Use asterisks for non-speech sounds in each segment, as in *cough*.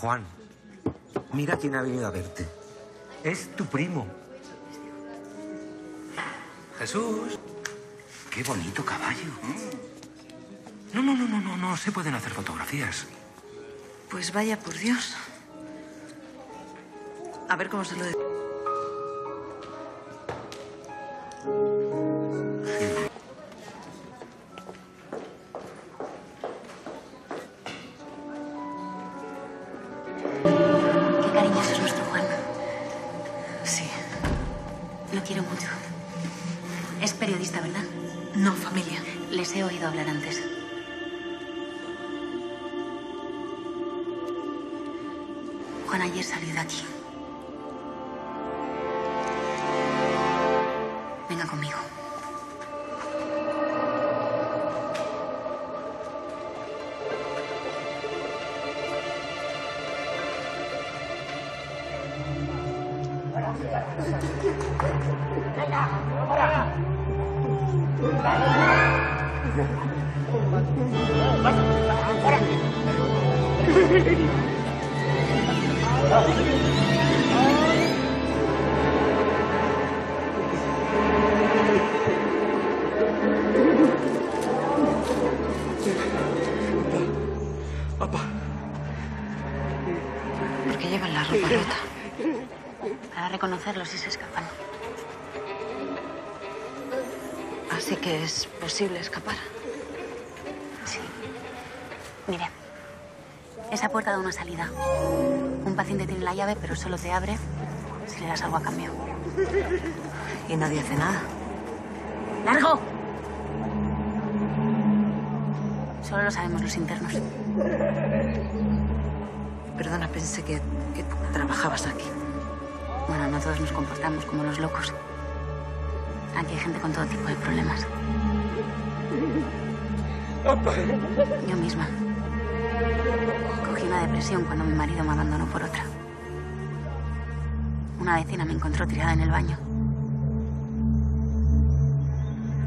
Juan, mira quién ha venido a verte. Es tu primo. Jesús. Qué bonito caballo. No, no, no, no, no, no se pueden hacer fotografías. Pues vaya por Dios. A ver cómo se lo... Juan ayer salió de aquí. Venga conmigo. ¿Por qué llevan la ropa rota? Para reconocerlos si se escapan. Así que es posible escapar. Sí. Mire. Esa puerta da una salida. Un paciente tiene la llave, pero solo te abre si le das algo a cambio. Y nadie hace nada. ¡Largo! Solo lo sabemos los internos. Perdona, pensé que, que trabajabas aquí. Bueno, no todos nos comportamos como los locos. Aquí hay gente con todo tipo de problemas. Yo misma. Cogí una depresión cuando mi marido me abandonó por otra. Una vecina me encontró tirada en el baño.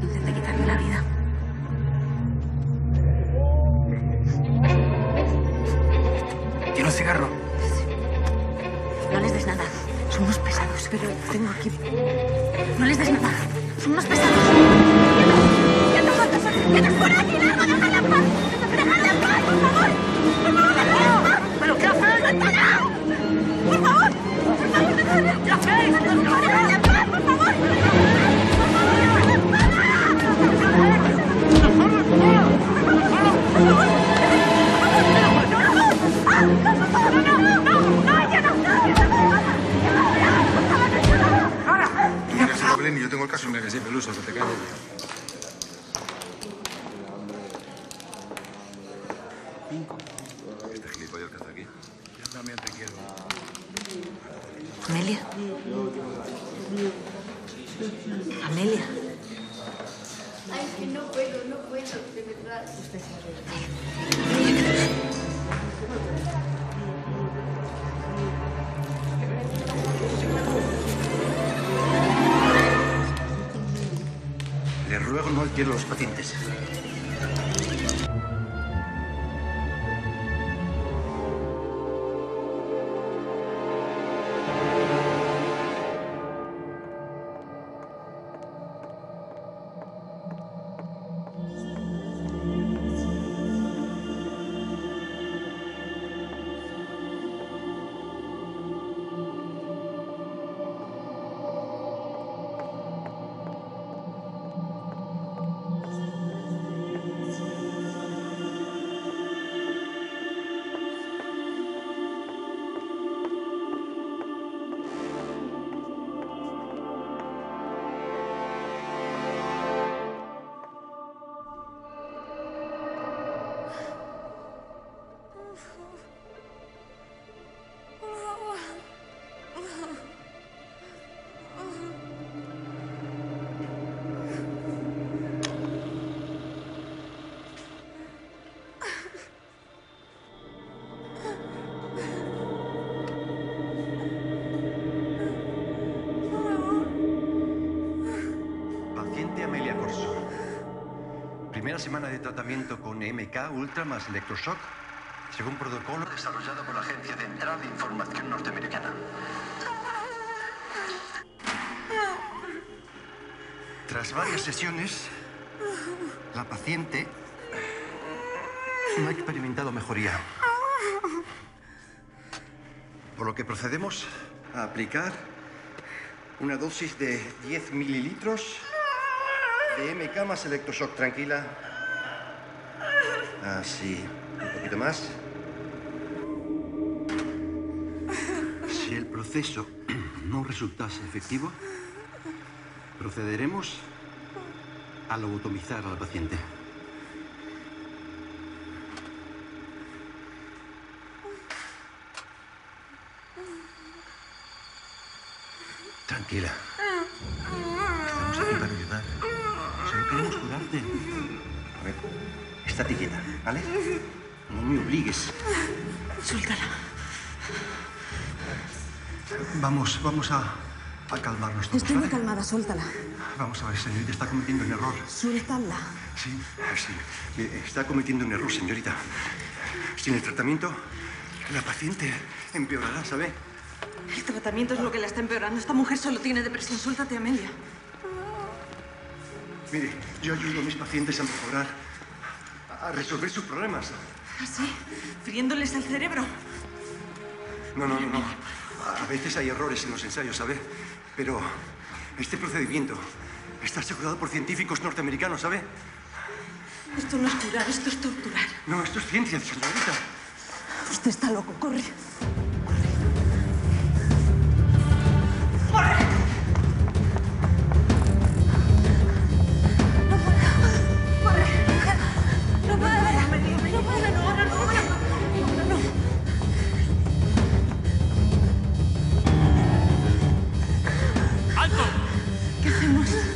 Intenté quitarme la vida. ¿Tiene un cigarro? Pero tengo aquí. No les des nada. Son unos pesados. Amelia. Amelia. Ay, que no puedo, no puedo, de verdad. Le ruego no quiero los pacientes. Semana de tratamiento con MK Ultra más electroshock. según protocolo desarrollado por la Agencia de Información Norteamericana. Tras varias sesiones, la paciente no ha experimentado mejoría. Por lo que procedemos a aplicar una dosis de 10 mililitros de MK más electroshock. Tranquila. Así. Un poquito más. Si el proceso *clears throat* no resultase efectivo, procederemos a lobotomizar a la paciente. Tranquila. Estamos aquí para ayudar. Solo queremos curarte. Estate quieta, ¿vale? No me obligues. Suéltala. Vamos, vamos a, a calmarnos todos, Estoy muy ¿vale? calmada, suéltala. Vamos a ver, señorita, está cometiendo un error. Suéltala. Sí, sí. Mire, Está cometiendo un error, señorita. Sin el tratamiento, la paciente empeorará, ¿sabe? El tratamiento es lo que la está empeorando. Esta mujer solo tiene depresión. Suéltate, Amelia. Mire, yo ayudo a mis pacientes a mejorar, a resolver sus problemas. ¿Así? ¿Friéndoles el cerebro? No, no, no, no. A a veces hay errores en los ensayos, ¿sabe? Pero este procedimiento está asegurado por científicos norteamericanos, ¿sabe? Esto no es curar, esto es torturar. No, esto es ciencia, señorita. Usted está loco, corre. ¿Qué hacemos?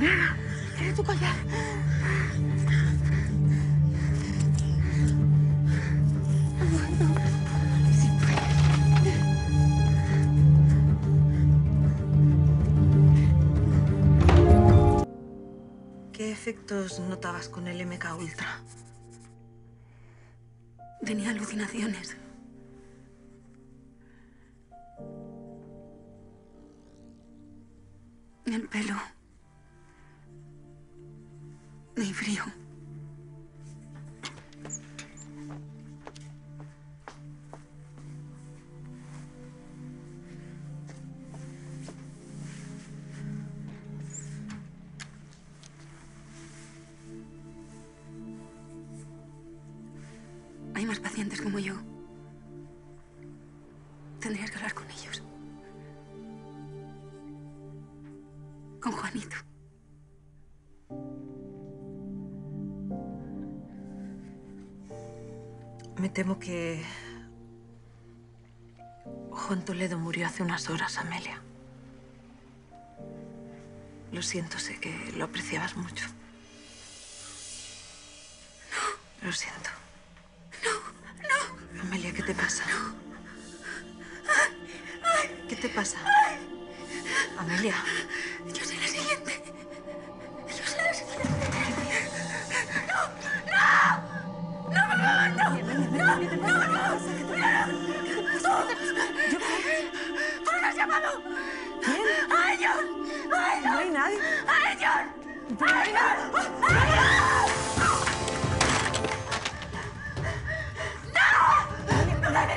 ¿Qué efectos notabas con el MK Ultra? Tenía alucinaciones. El pelo. Ni frío. Hay más pacientes como yo. Tendrías que hablar con ellos. Con Juanito. Me temo que Juan Toledo murió hace unas horas, Amelia. Lo siento, sé que lo apreciabas mucho. No. Lo siento. No, no. Amelia, ¿qué te pasa? ¿Qué te pasa? Amelia.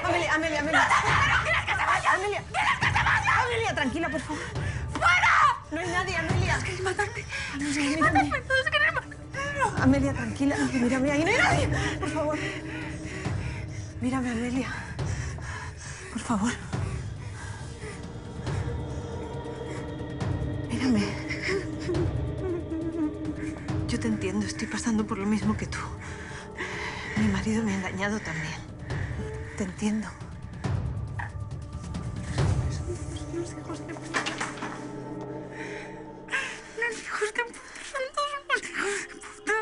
Amelia, Amelia, Amelia. Amelia. Amelia, tranquila, por favor. ¡Fuera! No hay nadie, Amelia. Es que matarme. Amelia, mírame. Todos quieren matarme. Amelia, tranquila. Mírame, ahí no hay nadie. Por favor. Mírame, Amelia. Por favor. Mírame. Pasando por lo mismo que tú. Mi marido me ha engañado también. Te entiendo. Los hijos de puta. Los hijos unos hijos de puta.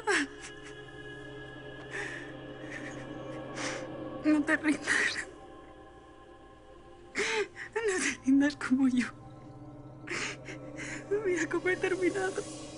No te rindas. No te rindas como yo. Mira cómo he terminado.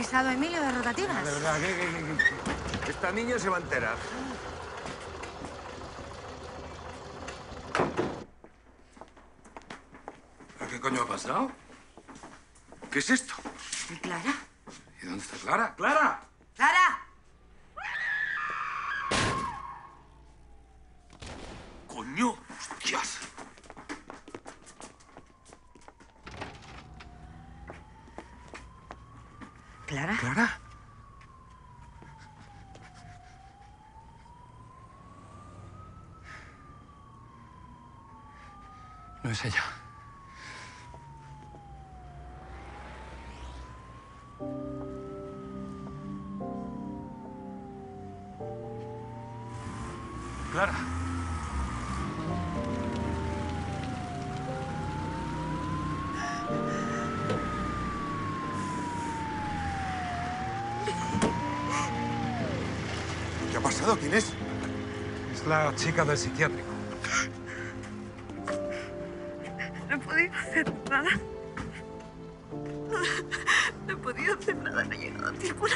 ¿Te ha avisado Emilio de rotativas? De verdad, que, que- que- esta niña se va a enterar. ¿Qué coño ha pasado? ¿Qué es esto? ¿Y Clara? ¿Y dónde está Clara? ¡Clara! ¡Clara! ¡Coño! ¡Hostias! ¿Clara? ¿Clara? No es ella. Pasado? ¿Quién es? Es la chica del psiquiátrico. No he podido hacer nada. No he podido hacer nada, no he llegado a tiempo.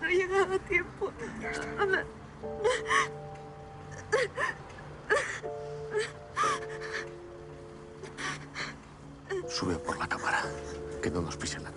No he llegado a tiempo. Por noticia.